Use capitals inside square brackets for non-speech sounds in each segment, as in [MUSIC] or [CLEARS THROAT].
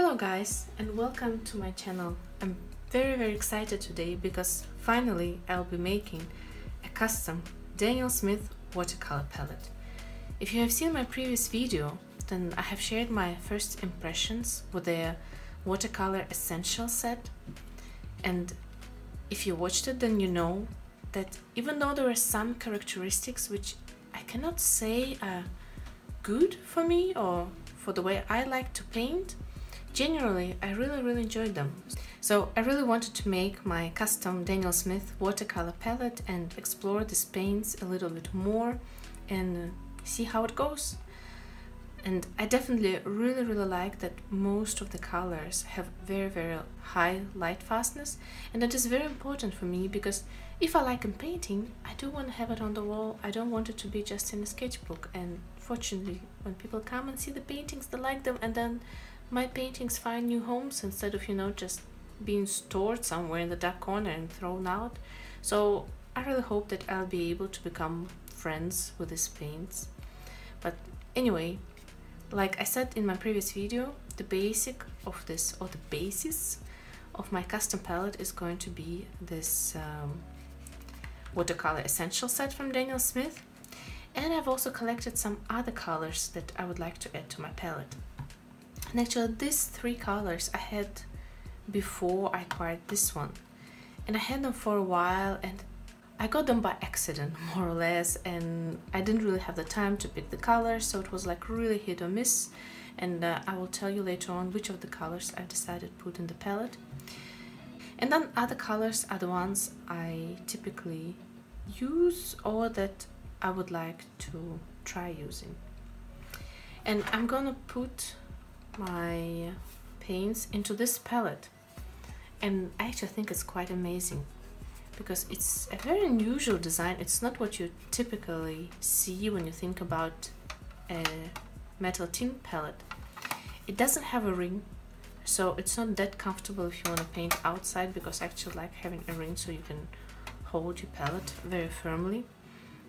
Hello guys and welcome to my channel. I'm very very excited today because finally I'll be making a custom Daniel Smith watercolor palette. If you have seen my previous video then I have shared my first impressions with the watercolor essential set and if you watched it then you know that even though there are some characteristics which I cannot say are good for me or for the way I like to paint Generally, I really really enjoyed them. So I really wanted to make my custom Daniel Smith watercolor palette and explore these paints a little bit more and uh, see how it goes. And I definitely really really like that most of the colors have very very high light fastness and that is very important for me because if I like a painting, I do want to have it on the wall. I don't want it to be just in a sketchbook and fortunately when people come and see the paintings they like them and then my paintings find new homes instead of you know just being stored somewhere in the dark corner and thrown out. So I really hope that I'll be able to become friends with these paints. But anyway like I said in my previous video the basic of this or the basis of my custom palette is going to be this um, watercolor essential set from Daniel Smith. And I've also collected some other colors that I would like to add to my palette and actually these three colors I had before I acquired this one. And I had them for a while and I got them by accident [LAUGHS] more or less. And I didn't really have the time to pick the colors so it was like really hit or miss. And uh, I will tell you later on which of the colors I decided to put in the palette. And then other colors are the ones I typically use or that I would like to try using. And I'm gonna put my paints into this palette. And I actually think it's quite amazing because it's a very unusual design. It's not what you typically see when you think about a metal tin palette. It doesn't have a ring so it's not that comfortable if you want to paint outside because I actually like having a ring so you can hold your palette very firmly.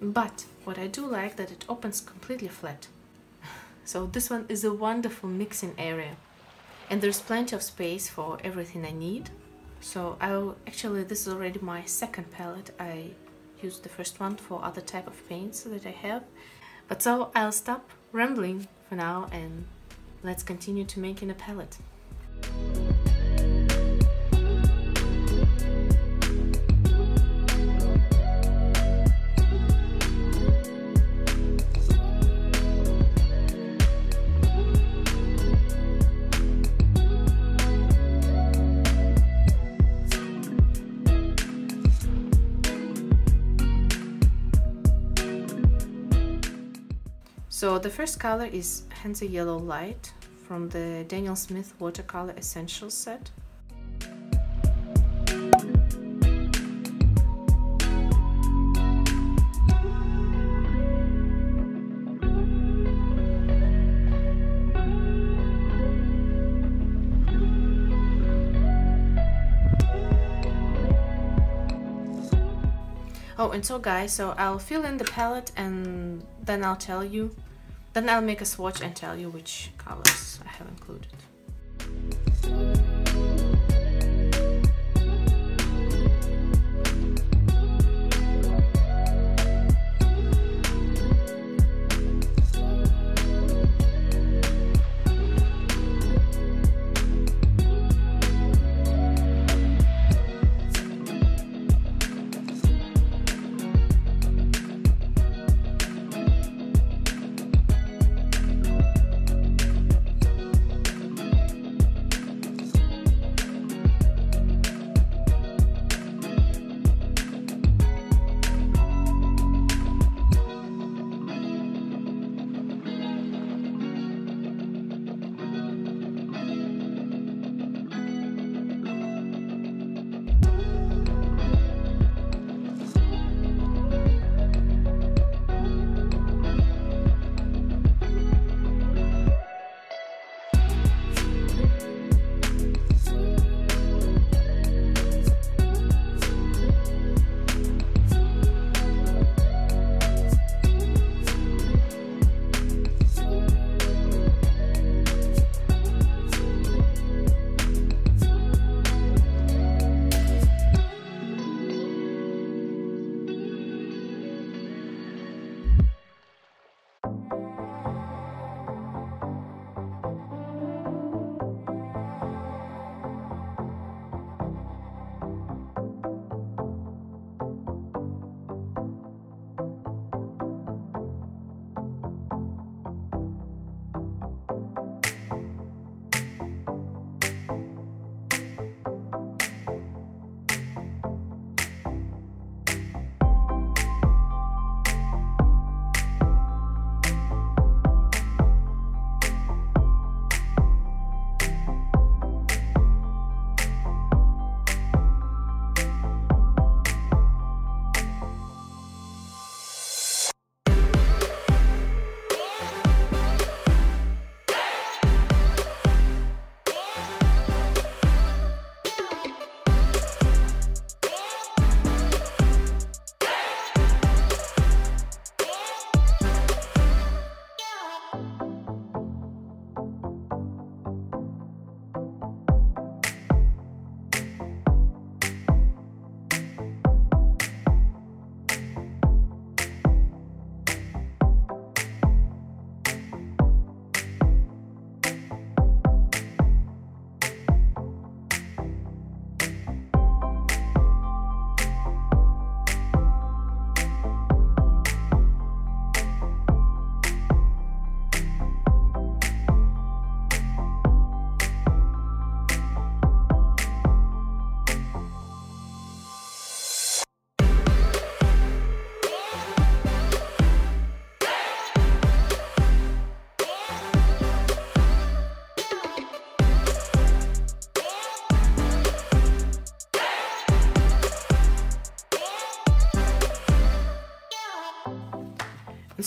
But what I do like that it opens completely flat so this one is a wonderful mixing area and there's plenty of space for everything I need. So I'll actually this is already my second palette. I used the first one for other type of paints that I have. But so I'll stop rambling for now and let's continue to making a palette. The first color is Hansa Yellow Light from the Daniel Smith Watercolor Essentials set. Oh, and so guys, so I'll fill in the palette and then I'll tell you then I'll make a swatch and tell you which colors I have included.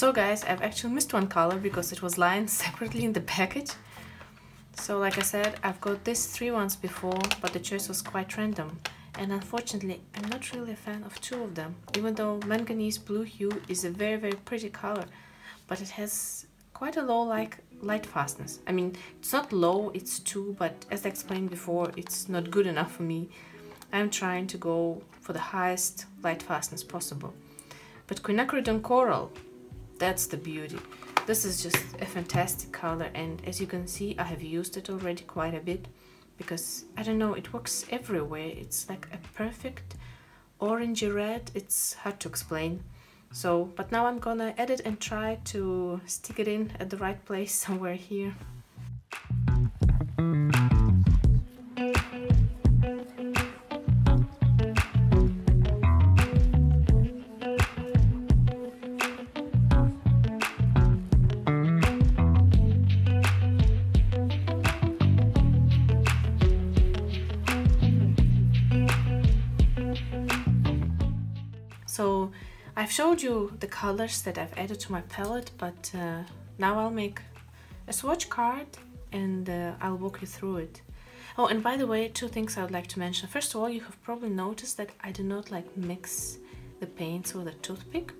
So guys, I've actually missed one color because it was lying [LAUGHS] separately in the package. So like I said, I've got these three ones before, but the choice was quite random. And unfortunately, I'm not really a fan of two of them, even though manganese blue hue is a very, very pretty color, but it has quite a low like light fastness. I mean, it's not low, it's 2, but as I explained before, it's not good enough for me. I'm trying to go for the highest light fastness possible. But quinacridone coral, that's the beauty. This is just a fantastic color and as you can see I have used it already quite a bit because I don't know it works everywhere. It's like a perfect orangey red. It's hard to explain. So but now I'm gonna edit and try to stick it in at the right place [LAUGHS] somewhere here I've showed you the colors that I've added to my palette, but uh, now I'll make a swatch card and uh, I'll walk you through it. Oh, and by the way, two things I would like to mention. First of all, you have probably noticed that I do not like mix the paints with a toothpick.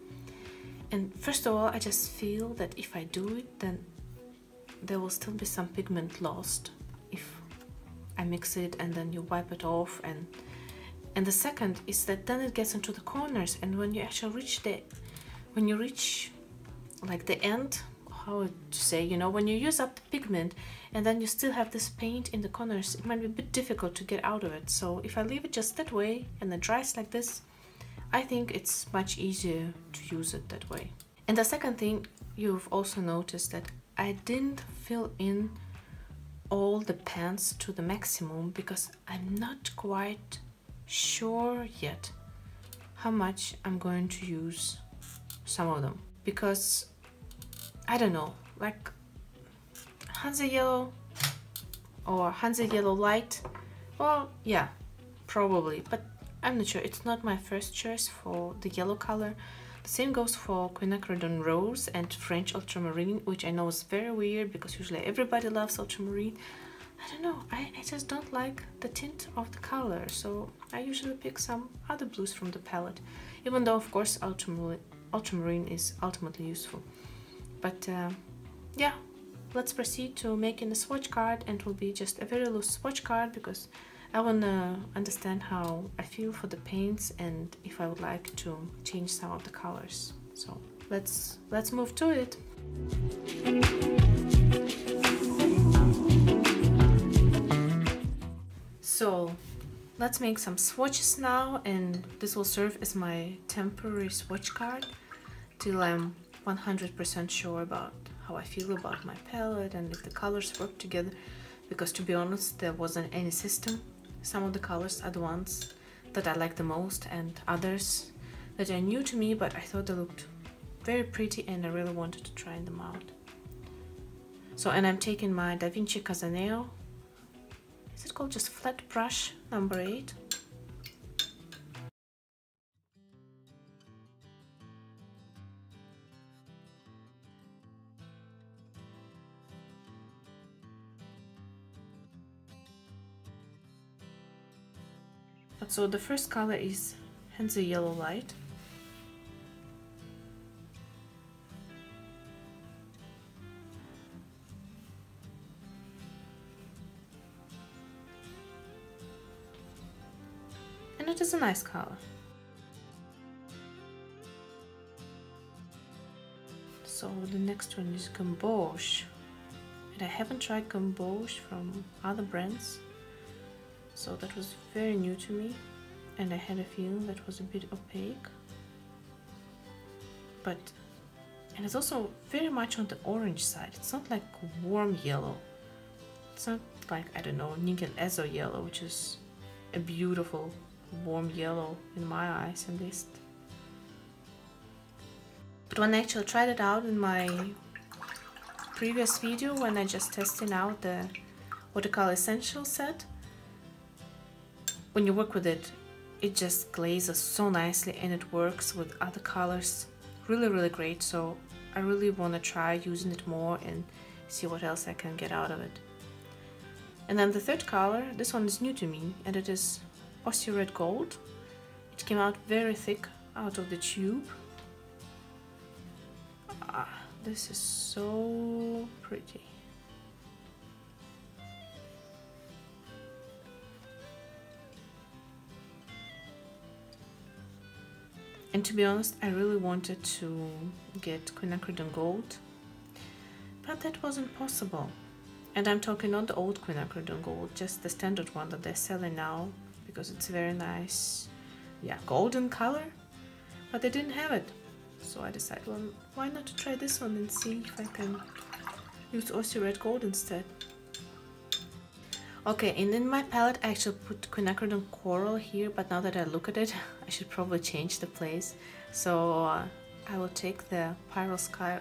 And first of all, I just feel that if I do it, then there will still be some pigment lost if I mix it and then you wipe it off and and the second is that then it gets into the corners and when you actually reach the when you reach like the end how to say you know when you use up the pigment and then you still have this paint in the corners it might be a bit difficult to get out of it. So if I leave it just that way and it dries like this I think it's much easier to use it that way. And the second thing you've also noticed that I didn't fill in all the pans to the maximum because I'm not quite sure yet how much I'm going to use some of them. Because I don't know like Hansa yellow or Hansa yellow light. Well yeah probably but I'm not sure. It's not my first choice for the yellow color. The same goes for quinacridone rose and French ultramarine which I know is very weird because usually everybody loves ultramarine I don't know, I, I just don't like the tint of the color, so I usually pick some other blues from the palette, even though of course ultramarine, ultramarine is ultimately useful. But uh, yeah, let's proceed to making a swatch card and it will be just a very loose swatch card because I want to understand how I feel for the paints and if I would like to change some of the colors. So let's let's move to it. So let's make some swatches now and this will serve as my temporary swatch card till I'm 100% sure about how I feel about my palette and if the colors work together because to be honest there wasn't any system. Some of the colors are the ones that I like the most and others that are new to me but I thought they looked very pretty and I really wanted to try them out. So and I'm taking my Da Vinci Casaneo is it called just flat brush number 8? So the first color is Hansa Yellow Light. Nice color. So the next one is Gamboge. And I haven't tried Gamboge from other brands. So that was very new to me. And I had a feeling that was a bit opaque. But, and it's also very much on the orange side. It's not like warm yellow. It's not like, I don't know, Nickel Azo yellow, which is a beautiful warm yellow in my eyes at least. But when I actually tried it out in my previous video when I just testing out the watercolor essential set, when you work with it, it just glazes so nicely and it works with other colors really really great so I really want to try using it more and see what else I can get out of it. And then the third color, this one is new to me and it is Aussie Red Gold. It came out very thick out of the tube. Ah, this is so pretty. And to be honest, I really wanted to get quinacridone gold, but that wasn't possible. And I'm talking not the old quinacridone gold, just the standard one that they're selling now, because it's a very nice, yeah, golden color, but they didn't have it. So I decided, well, why not to try this one and see if I can use Aussie Red Gold instead. Okay, and in my palette I actually put quinacridone coral here, but now that I look at it, [LAUGHS] I should probably change the place. So uh, I will take the Pyrrole, Sky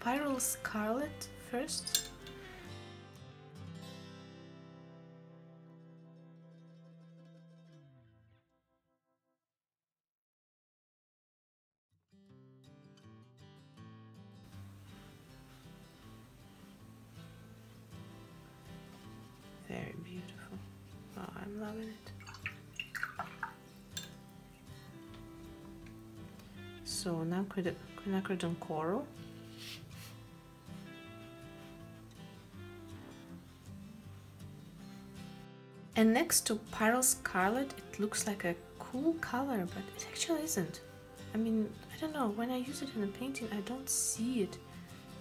Pyrrole Scarlet first. So now quinacridone coral. And next to Pyrrole Scarlet, it looks like a cool color, but it actually isn't. I mean, I don't know, when I use it in a painting, I don't see it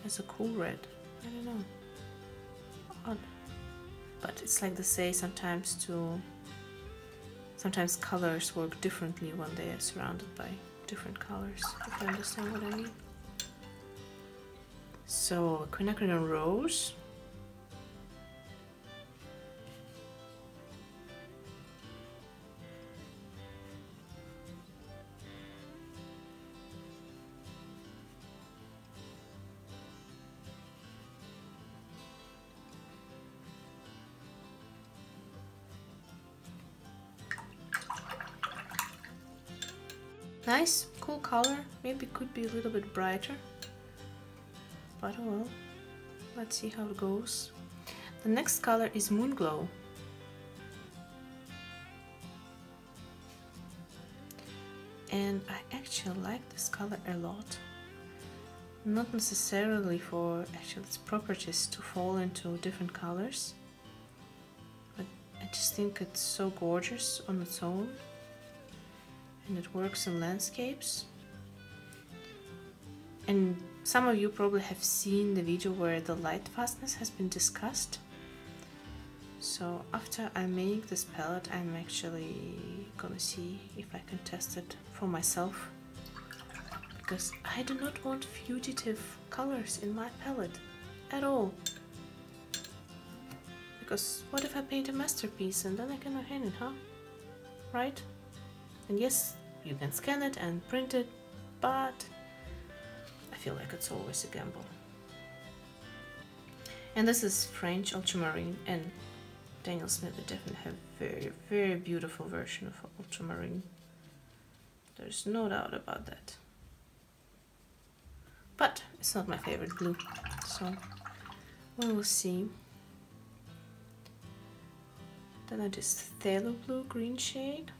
as a cool red. I don't know. Odd but it's like they say sometimes to sometimes colors work differently when they are surrounded by different colors if you understand what I mean. So quinacridone rose Nice, cool color. Maybe could be a little bit brighter. But oh well. Let's see how it goes. The next color is Moonglow. And I actually like this color a lot. Not necessarily for actually its properties to fall into different colors. But I just think it's so gorgeous on its own and it works in landscapes. And some of you probably have seen the video where the light fastness has been discussed. So after I make this palette, I'm actually gonna see if I can test it for myself. Because I do not want fugitive colors in my palette at all. Because what if I paint a masterpiece and then I cannot hang it, huh? Right? And yes, you can scan it and print it, but I feel like it's always a gamble. And this is French ultramarine and Daniel Smith would definitely have a very, very beautiful version of ultramarine. There's no doubt about that. But it's not my favorite blue, so we will see. Then I just phthalo blue green shade.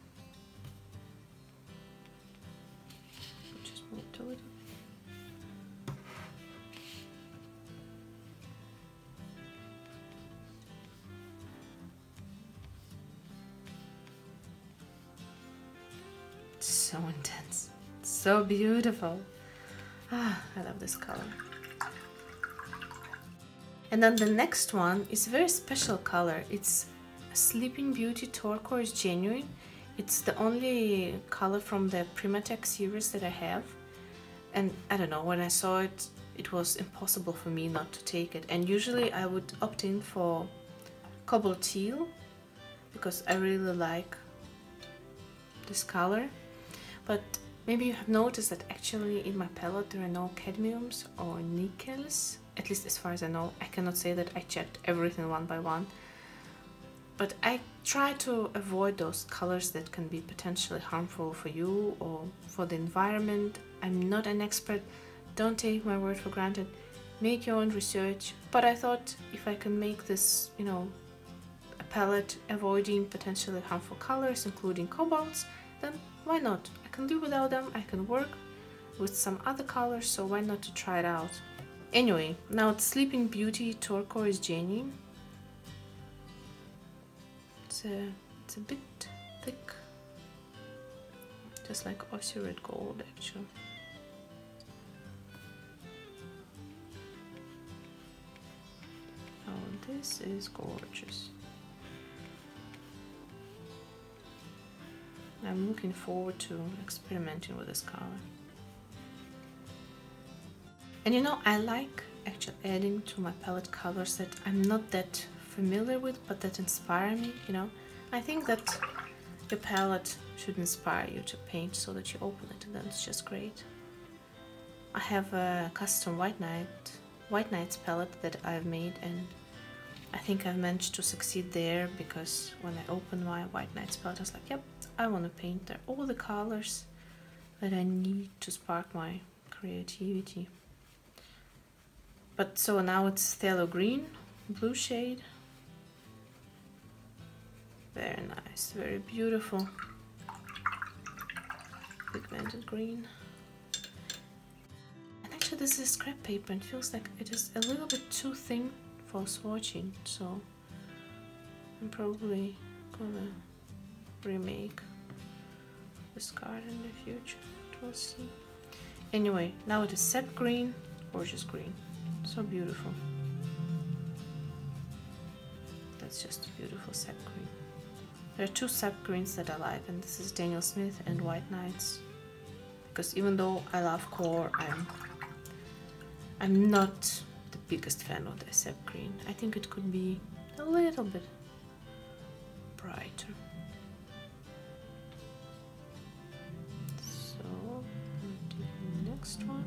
So beautiful. Ah, I love this color. And then the next one is a very special color. It's Sleeping Beauty Turquoise Genuine it's the only color from the PrimaTek series that I have. And I don't know, when I saw it, it was impossible for me not to take it. And usually I would opt in for Cobalt Teal because I really like this color. But maybe you have noticed that actually in my palette there are no cadmiums or nickels. At least as far as I know. I cannot say that I checked everything one by one but I try to avoid those colors that can be potentially harmful for you or for the environment. I'm not an expert, don't take my word for granted make your own research but I thought if I can make this you know a palette avoiding potentially harmful colors including cobalts then why not? I can live without them I can work with some other colors so why not to try it out? Anyway now it's Sleeping Beauty Turquoise Jenny it's a, it's a bit thick just like Aussie Red Gold actually. Oh, This is gorgeous. I'm looking forward to experimenting with this color. And you know, I like actually adding to my palette colors that I'm not that familiar with, but that inspire me, you know. I think that your palette should inspire you to paint so that you open it and then it's just great. I have a custom White Night, White Nights palette that I've made and I think I've managed to succeed there because when I opened my White Nights palette I was like, yep, I want to paint there all the colors that I need to spark my creativity. But so now it's phthalo green, blue shade. Very nice, very beautiful. Pigmented green. And actually this is scrap paper and feels like it is a little bit too thin for swatching so I'm probably gonna remake this card in the future we'll see. Anyway now it is sap green gorgeous green so beautiful. That's just a beautiful sap green. There are two sap greens that I like and this is Daniel Smith and White Nights because even though I love core I'm I'm not biggest fan of the sap green. I think it could be a little bit brighter. So, the next one.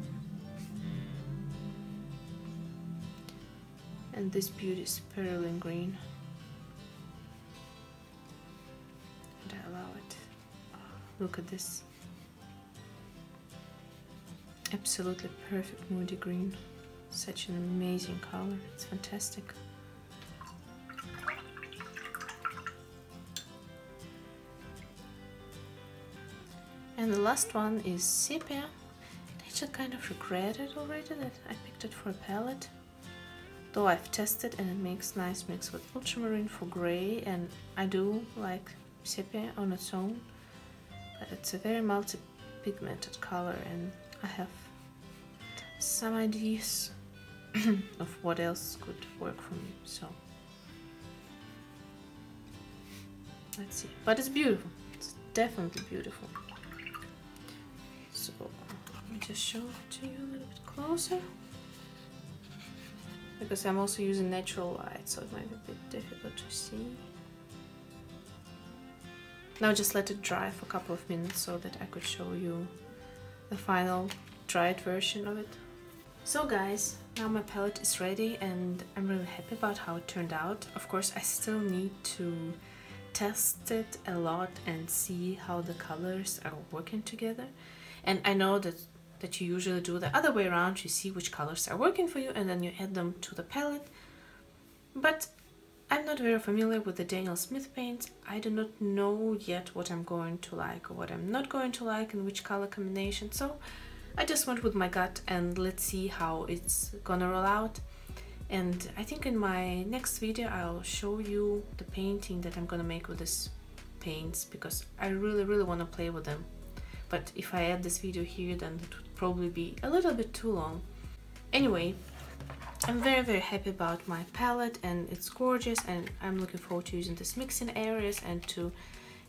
And this beauty is perylene green. And I allow it. Oh, look at this. Absolutely perfect moody green. Such an amazing color. It's fantastic. And the last one is Sepia. I just kind of regretted already that I picked it for a palette. Though I've tested and it makes nice mix with ultramarine for grey and I do like sepia on its own. But it's a very multi-pigmented color and I have some ideas [CLEARS THROAT] of what else could work for me. So let's see. But it's beautiful. It's definitely beautiful. So let me just show it to you a little bit closer. Because I'm also using natural light, so it might be a bit difficult to see. Now just let it dry for a couple of minutes so that I could show you the final dried version of it. So guys, now my palette is ready and I'm really happy about how it turned out. Of course, I still need to test it a lot and see how the colors are working together. And I know that, that you usually do the other way around, you see which colors are working for you and then you add them to the palette. But I'm not very familiar with the Daniel Smith paints. I do not know yet what I'm going to like or what I'm not going to like and which color combination. So I just went with my gut and let's see how it's gonna roll out. And I think in my next video I'll show you the painting that I'm gonna make with these paints because I really really want to play with them. But if I add this video here then it would probably be a little bit too long. Anyway, I'm very very happy about my palette and it's gorgeous and I'm looking forward to using this mixing areas and to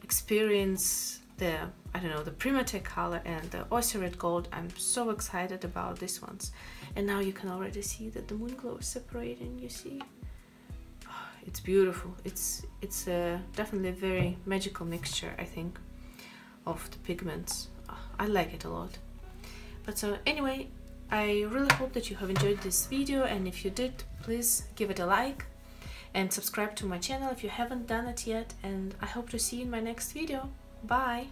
experience the I don't know the PrimaTek color and the Red Gold. I'm so excited about these ones. And now you can already see that the Moonglow is separating you see? Oh, [SIGHS] it's beautiful. It's it's a definitely a very magical mixture I think of the pigments. Oh, [SIGHS] I like it a lot. But so anyway I really hope that you have enjoyed this video. And if you did please give it a like and subscribe to my channel if you haven't done it yet. And I hope to see you in my next video Bye!